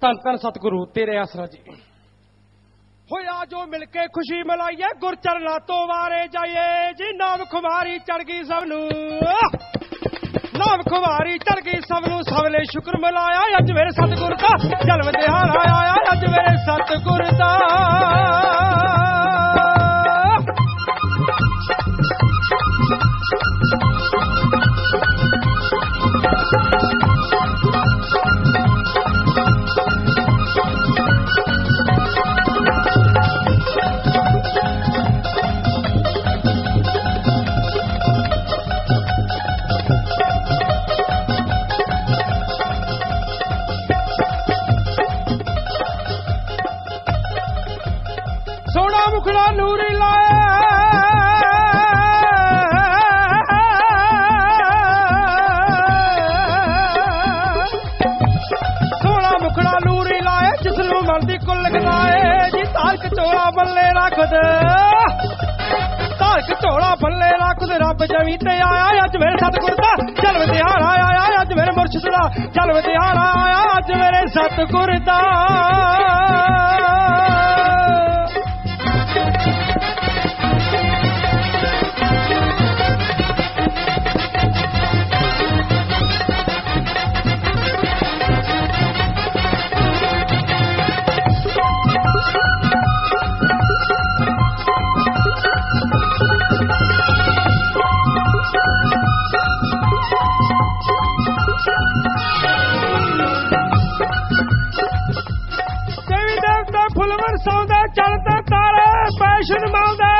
ਧੰਨ ਧੰਨ ਸਤਿਗੁਰੂ, ਤੇਰੇ ਆਸਰਾ ਜੀ। ਹੋਇਆ ਜੋ ਮਿਲ ਕੇ ਖੁਸ਼ੀ ਮਨਾਈਏ ਗੁਰਚਰਨਾ ਤੋਂ ਵਾਰੇ ਜਾਈਏ ਜੀ ਨਾਮ ਖੁਮਾਰੀ ਚੜ ਗਈ ਸਭ ਨੂੰ। ਨਾਮ ਖੁਮਾਰੀ ਚੜ ਗਈ ਸਭ ਨੂੰ, ਸਭ ਨੇ ਸ਼ੁਕਰ ਮਨਾਇਆ ਅੱਜ ਮੇਰੇ ਸਤਿਗੁਰ ਦਾ ਜਨਮ ਦਿਹਾੜਾ ਆਇਆ, ਅੱਜ ਮੇਰੇ ਸਤਿਗੁਰ ਦਾ ਸੋਹਣਾ ਮੁਖੜਾ ਨੂਰੀ ਲਾਏ ਸੋਹਣਾ ਮੁਖੜਾ ਨੂਰੀ ਲਾਏ ਜਿਸ ਨੂੰ ਮਰਦੀ ਕੁੱਲ ਗਨਾਏ। ਜੀ ਤਾਰਕ ਚੋਲਾ ਬੱਲੇ ਰੱਖਦੇ। ਤਾਰਕ ਝੋਲਾ ਬੱਲੇ ਰੱਖਦੇ, ਰੱਬ ਜਮੀ ਤੇ ਆਇਆ, ਅੱਜ ਮੇਰੇ ਸਤਿਗੁਰ ਦਾ ਜਨਮ ਦਿਹਾੜਾ ਆਇਆ, ਅੱਜ ਮੇਰੇ ਮੁਰਸ਼ਿਦ ਦਾ ਜਨਮ ਦਿਹਾੜਾ ਆਇਆ, ਅੱਜ ਮੇਰੇ ਸਤਿਗੁਰ ਦਾ। ਦੇਵਤਾ ਫੁੱਲ ਵਰਸਾਉਂਦੇ ਤਾਰੇ, ਪੈਸ਼ਨ ਮਾਉਂਦੇ।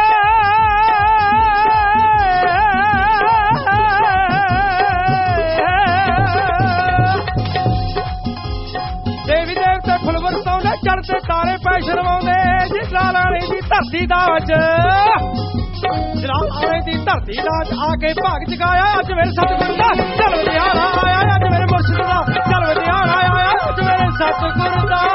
ਦੇਵੀ ਦੇਵਤਾ ਫੁੱਲ ਵਰਸਾਉਂਦੇ ਚੜਦੇ ਤਾਰੇ ਪੈਸ਼ਨ ਮਾਉਂਦੇ। ਜਿਸ ਲਾਲਾਣੀ ਦੀ ਧਰਤੀ ਦਾ ਅੱਜ ਜਲਾਲਾਣੀ ਦੀ ਧਰਤੀ ਦਾ ਆ ਕੇ ਭਾਗ ਜਗਾਇਆ। ਅੱਜ ਮੇਰੇ ਸਤਿਗੁਰ ਦਾ ਜਨਮ ਦਿਹਾੜਾ ਆਇਆ। ਅੱਜ ਮੇਰੇ ਮੁਰਸ਼ਿਦ ਦਾ ਜਨਮ ਦਿਹਾੜਾ ਆਇਆ। ਅੱਜ ਮੇਰੇ ਸਤਿਗੁਰ ਦਾ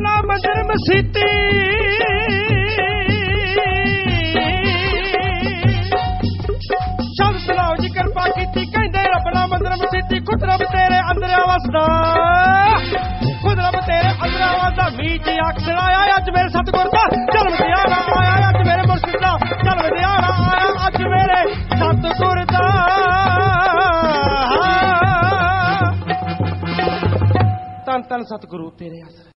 ਕਹਿੰਦੇ ਰੱਬ ਨਾ ਮਸੀਤੀ। ਸ਼ਬਦ ਨਾਮ ਦੀ ਕਿਰਪਾ ਕੀਤੀ, ਕਹਿੰਦੇ ਰੱਬ ਨਾ ਮੰਦਰ ਮਸੀਤੀ, ਖੁਦ ਰੱਬ ਤੇਰੇ ਅੰਦਰ ਵਸਦਾ ਖੁਦ ਰੱਬ ਤੇਰੇ ਅੰਦਰ ਵਸਦਾ ਮੀਚ ਅਕਸਰ ਆਇਆ, ਅੱਜ ਮੇਰੇ ਸਤਿਗੁਰ ਦਾ ਜਨਮ ਦਿਹਾੜਾ ਆਇਆ, ਅੱਜ ਮੇਰੇ ਮੁਰਸ਼ਿਦ ਦਾ ਜਨਮ ਦਿਹਾੜਾ ਆਇਆ, ਅੱਜ ਮੇਰੇ ਸਤਿਗੁਰ ਦਾ। ਧੰਨ ਧੰਨ ਸਤਿਗੁਰੂ ਤੇਰੇ ਆਸਰੇ